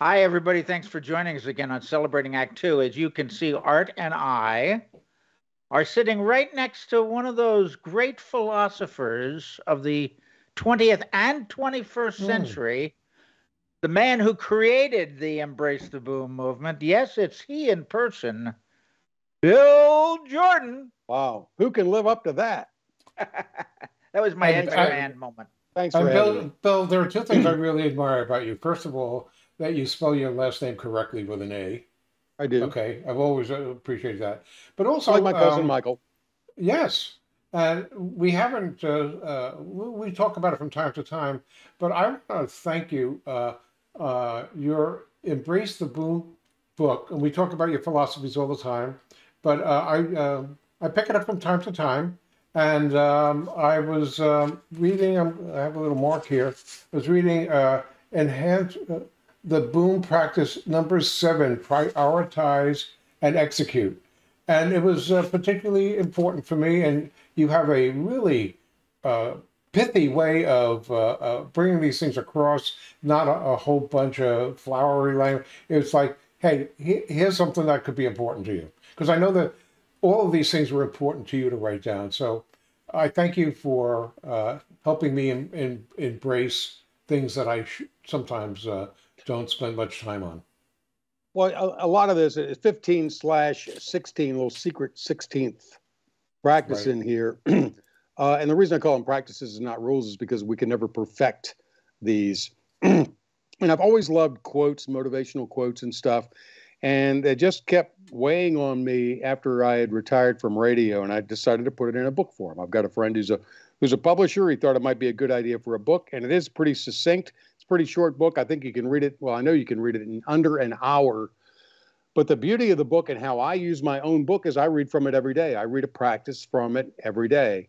Hi, everybody. Thanks for joining us again on Celebrating Act Two. As you can see, Art and I are sitting right next to one of those great philosophers of the 20th and 21st hmm. century, the man who created the Embrace the Boom movement. Yes, it's he in person, Bill Jordan. Wow. Who can live up to that? that was my And enter I- man moment. Thanks for having Bill, me. Bill, there are two things I really admire about you. First of all, that you spell your last name correctly with an A. I do. Okay, I've always uh, appreciated that. But also, like my cousin um, Michael. Yes, and we haven't. Uh, uh, we, talk about it from time to time, but I want to thank you. Uh, uh, your embrace the boom book, and we talk about your philosophies all the time. But uh, I uh, I pick it up from time to time, and um, I was um, reading. Um, I have a little mark here. I was reading uh, enhance uh, the boom practice number seven: prioritize and execute and it was uh, particularly important for me. And you have a really uh, pithy way of uh, uh, bringing these things across, not a, a whole bunch of flowery language. It's like, hey, he- here's something that could be important to you, because I know that all of these things were important to you to write down. So I thank you for uh, helping me in, in, embrace things that I sometimes uh, don't spend much time on. Well, a, a lot of this is 15 slash 16, little secret 16th practice Right. in here. uh, and the reason I call them practices and not rules is because we can never perfect these. and I've always loved quotes, motivational quotes and stuff. And they just kept weighing on me after I had retired from radio, and I decided to put it in a book form. I've got a friend who's a who's a publisher. He thought it might be a good idea for a book, and it is pretty succinct. It's a pretty short book. I think you can read it. Well, I know you can read it in under an hour. But the beauty of the book and how I use my own book is I read from it every day. I read a practice from it every day.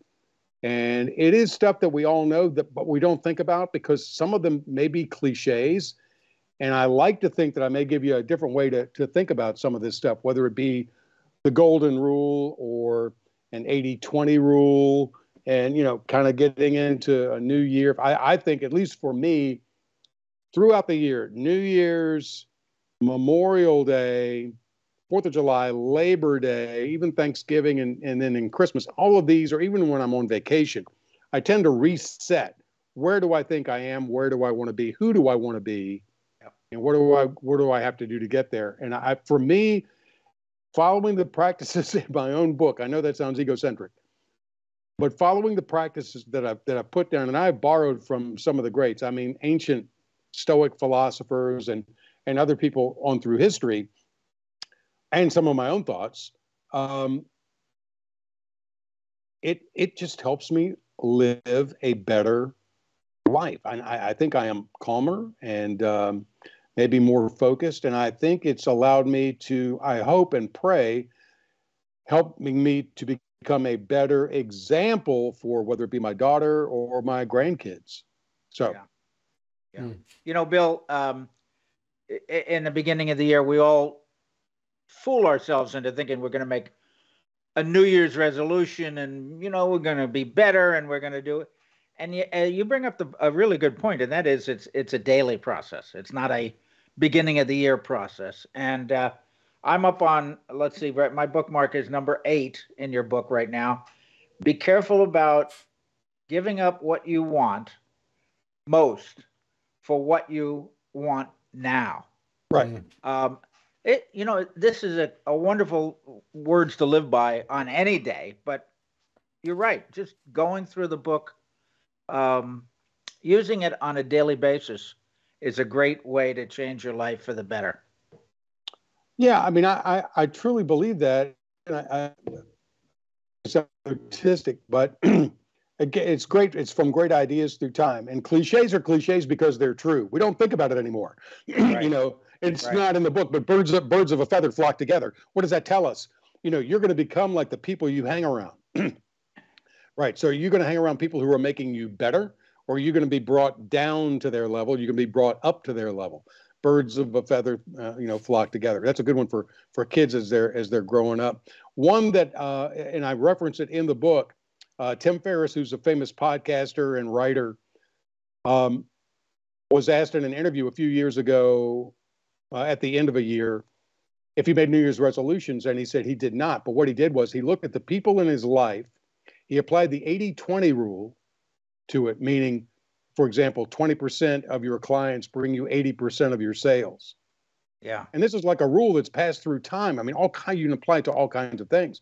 And it is stuff that we all know that but we don't think about because some of them may be cliches. And I like to think that I may give you a different way to, to think about some of this stuff, whether it be the golden rule or an 80-20 rule and you know, kind of getting into a new year. I, I think at least for me, throughout the year, New Year's, Memorial Day, Fourth of July, Labor Day, even Thanksgiving, and, and then in Christmas, all of these, or even when I'm on vacation, I tend to reset. Where do I think I am? Where do I want to be? Who do I want to be? And what do I what do I have to do to get there? And I, for me, following the practices in my own book, I know that sounds egocentric, but following the practices that I've that I've put down, and I've borrowed from some of the greats. I mean, ancient Stoic philosophers and and other people on through history, and some of my own thoughts. Um, it it just helps me live a better life. And I, I think I am calmer and um, maybe more focused. And I think it's allowed me to, I hope and pray, helping me to become a better example for whether it be my daughter or my grandkids. So. Yeah. Yeah. Mm. You know, Bill, um, i- i- in the beginning of the year, we all fool ourselves into thinking we're going to make a New Year's resolution and, you know, we're going to be better and we're going to do it. And you, uh, you bring up the, a really good point, and that is it's it's a daily process. It's not a beginning of the year process. And uh, I'm up on, let's see, right, my bookmark is number eight in your book right now. Be careful about giving up what you want most for what you want now. Right. Um, it, you know, this is a, a wonderful words to live by on any day, but you're right. Just going through the book, um, using it on a daily basis is a great way to change your life for the better. Yeah, I mean, I, I, I truly believe that. And I, I, it's artistic, but again, it's great. It's from great ideas through time. And cliches are cliches because they're true. We don't think about it anymore. Right. you know, it's Right. not in the book, but birds of, birds of a feather flock together. What does that tell us? You know, you're going to become like the people you hang around. right. So are you going to hang around people who are making you better, or are you going to be brought down to their level? You're going to be brought up to their level. Birds of a feather, uh, you know, flock together. That's a good one for for kids as they're as they're growing up. One that, uh, and I reference it in the book. Uh, Tim Ferriss, who's a famous podcaster and writer, um, was asked in an interview a few years ago uh, at the end of a year if he made New Year's resolutions, and he said he did not. But what he did was he looked at the people in his life, he applied the 80 20 rule to it, meaning, for example, 20% of your clients bring you 80% of your sales. Yeah. And this is like a rule that's passed through time. I mean, all kind you can apply it to all kinds of things.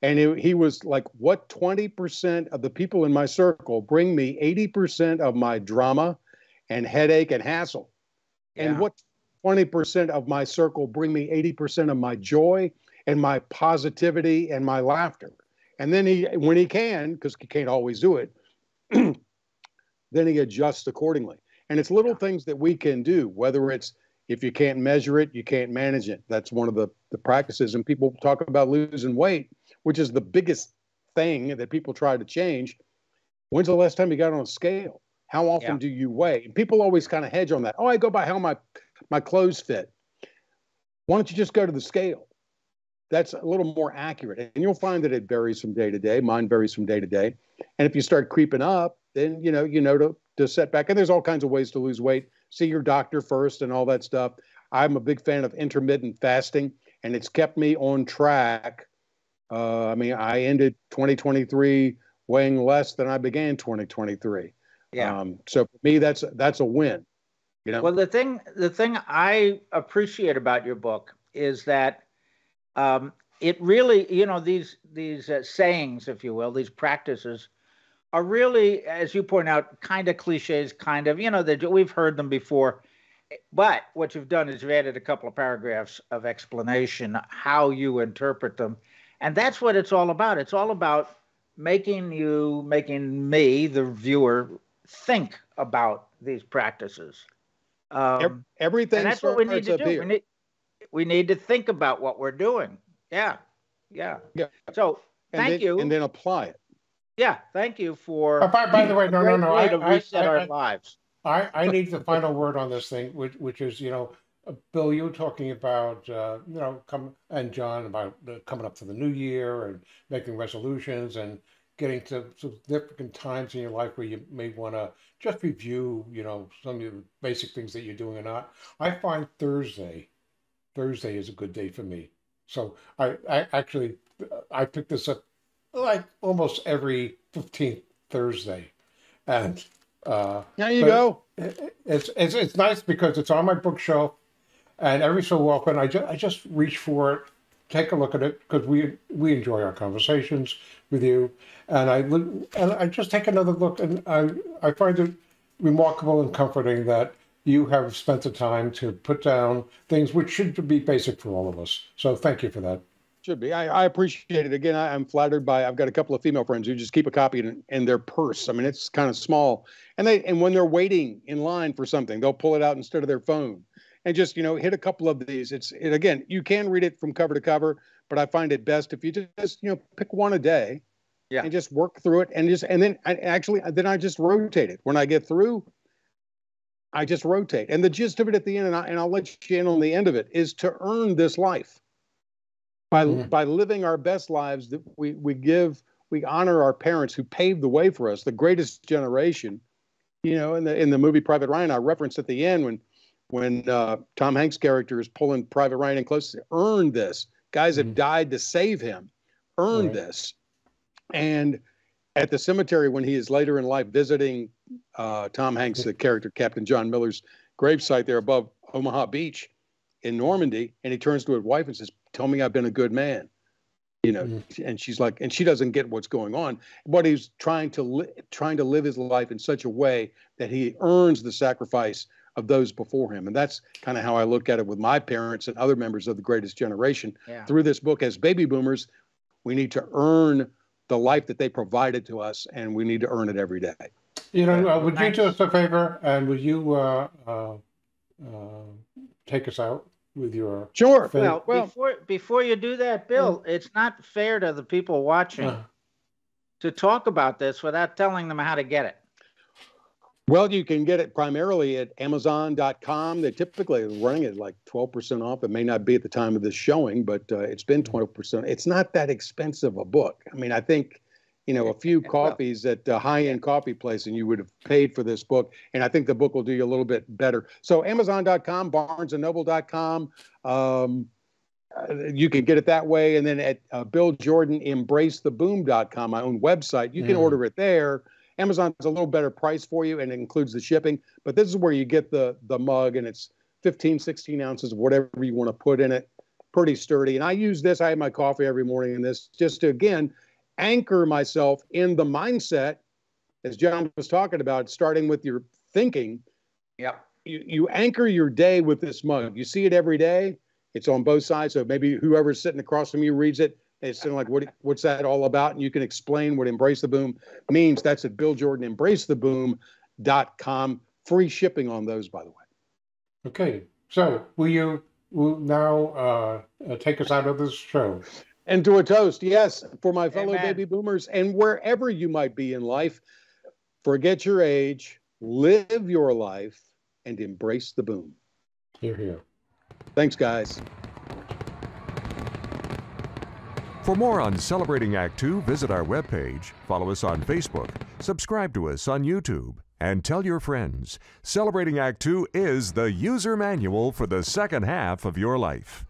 And it, he was like, "What 20% of the people in my circle bring me 80% of my drama and headache and hassle, yeah. and what 20% of my circle bring me 80% of my joy and my positivity and my laughter." And then he, when he can, because he can't always do it, then he adjusts accordingly. And it's little things that we can do, whether it's if you can't measure it, you can't manage it. That's one of the, the practices. And people talk about losing weight, which is the biggest thing that people try to change. When's the last time you got on a scale? How often yeah. do you weigh? And people always kind of hedge on that. Oh, I go by how my my clothes fit. Why don't you just go to the scale? That's a little more accurate. And you'll find that it varies from day to day. Mine varies from day to day. And if you start creeping up, then you know, you know to, to set back. And there's all kinds of ways to lose weight see your doctor first and all that stuff. I'm a big fan of intermittent fasting, and it's kept me on track. Uh, I mean, I ended 2023 weighing less than I began 2023. Yeah. Um, so for me, that's that's a win. You know. Well, the thing the thing I appreciate about your book is that um, it really, you know, these these uh, sayings, if you will, these practices are really, as you point out, kind of cliches, kind of, you know, we've heard them before. But what you've done is you've added a couple of paragraphs of explanation how you interpret them. And that's what it's all about. It's all about making you, making me, the viewer, think about these practices. Um, Everything. that's what we need to do. We need, we need to think about what we're doing. Yeah. Yeah. Yeah. So thank then, you. And then apply it. Yeah, thank you for. Uh, by, by the way, no, no, no. I, to reset I, our I, lives. I, I need the final word on this thing, which which is you know, uh, Bill, you were talking about uh, you know come and John about uh, coming up to the new year and making resolutions and getting to significant times in your life where you may want to just review you know some of the basic things that you're doing or not. I find Thursday, Thursday is a good day for me. So I, I actually I picked this up like almost every 15th Thursday. And uh, there you go. it's, it's, it's nice because it's on my bookshelf. And every so often, I, ju- I just reach for it, take a look at it because we we enjoy our conversations with you, and I and I just take another look, and I I find it remarkable and comforting that you have spent the time to put down things which should be basic for all of us. So thank you for that. Should be. I, I appreciate it. Again, I, am flattered by. I've got a couple of female friends who just keep a copy in, in their purse. I mean, it's kind of small, and they and when they're waiting in line for something, they'll pull it out instead of their phone, and just you know hit a couple of these. It's it, again, you can read it from cover to cover, but I find it best if you just you know pick one a day, yeah, and just work through it, and just and then I, actually then I just rotate it when I get through. I just rotate, and the gist of it at the end, and, I, and I'll let you in on the end of it, is to earn this life by mm-hmm. by living our best lives that we we give we honor our parents who paved the way for us the greatest generation you know in the in the movie private ryan i referenced at the end when when uh, tom hanks character is pulling private ryan in close earned this guys mm-hmm. have died to save him earned right. this and at the cemetery when he is later in life visiting uh, tom hanks the character captain john miller's gravesite there above omaha beach in normandy and he turns to his wife and says tell me I've been a good man. You know, mm-hmm. and she's like, and she doesn't get what's going on. But he's trying to li- trying to live his life in such a way that he earns the sacrifice of those before him. And that's kind of how I look at it with my parents and other members of the greatest generation. Yeah. Through this book, as baby boomers, we need to earn the life that they provided to us, and we need to earn it every day. You know, uh, would you do us a favor and would you uh, uh, uh take us out? With your sure. Well, well, before before you do that, Bill, yeah. it's not fair to the people watching uh, to talk about this without telling them how to get it. Well, you can get it primarily at Amazon.com. They typically are running it like 12% off. It may not be at the time of this showing, but uh, it's been 12%. It's not that expensive a book. I mean, I think you know, a few coffees at a high-end coffee place, and you would have paid for this book. And I think the book will do you a little bit better. So Amazon.com, BarnesandNoble.com. Um, uh, you can get it that way, and then at uh, Bill Jordan EmbraceTheBoom.com, my own website, you can mm. order it there. Amazon's a little better price for you, and it includes the shipping. But this is where you get the the mug, and it's 15, 16 ounces of whatever you want to put in it. Pretty sturdy. And I use this. I have my coffee every morning in this just to again anchor myself in the mindset, as John was talking about, starting with your thinking. Yeah. You, you anchor your day with this mug. You see it every day. It's on both sides. So maybe whoever's sitting across from you reads it. It's of like, what, what's that all about? And you can explain what Embrace the Boom means. That's at Bill Jordan, embracetheboom.com. Free shipping on those, by the way. Okay. So will you will now uh, take us out of this show? And to a toast, yes, for my fellow Amen. baby boomers and wherever you might be in life, forget your age, live your life, and embrace the boom. Here, here. Thanks, guys. For more on Celebrating Act Two, visit our webpage, follow us on Facebook, subscribe to us on YouTube, and tell your friends. Celebrating Act Two is the user manual for the second half of your life.